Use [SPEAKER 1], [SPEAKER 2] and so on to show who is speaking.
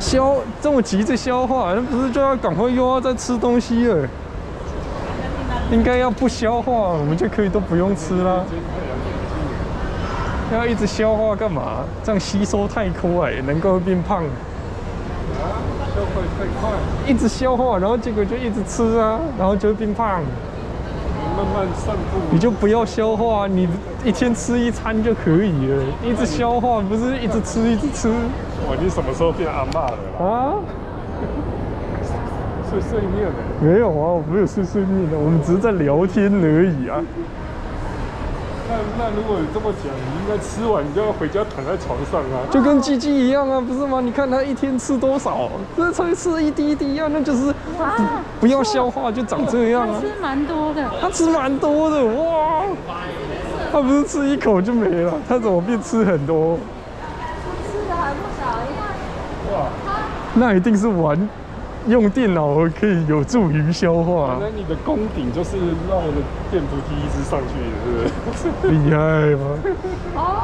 [SPEAKER 1] 消这么急着消化，那不是就要赶快又要再吃东西了？应该要不消化，我们就可以都不用吃啦。要一直消化干嘛？这样吸收太快，能够变胖。
[SPEAKER 2] 啊消化太快，
[SPEAKER 1] 一直消化，然后结果就一直吃啊，然后就会变胖。
[SPEAKER 2] 慢慢散步。
[SPEAKER 1] 你就不要消化，你一天吃一餐就可以了。一直消化不是一直吃一直吃
[SPEAKER 2] 哇，你什么时候变阿妈了啦？
[SPEAKER 1] 啊？
[SPEAKER 2] 碎碎念的？
[SPEAKER 1] 没有啊，我没有碎碎念的，我们只是在聊天而已啊。
[SPEAKER 2] 那那如果你这么讲，你应该吃完你就要回家躺在床上啊。
[SPEAKER 1] 就跟鸡鸡一样啊，不是吗？你看他一天吃多少，这才吃一滴一滴啊，那就是
[SPEAKER 3] 哇，
[SPEAKER 1] 不要消化就长这样啊。
[SPEAKER 3] 他吃蛮多的，
[SPEAKER 1] 他吃蛮多的哇，他不是吃一口就没了，他怎么变吃很多？
[SPEAKER 3] 吃的还不少，因为
[SPEAKER 2] 哇，
[SPEAKER 1] 那一定是玩用电脑可以有助于消化
[SPEAKER 2] 原，来你的功底就是让我的电扶梯一直上去的，是不是？
[SPEAKER 1] 厉害吗？
[SPEAKER 3] 哦。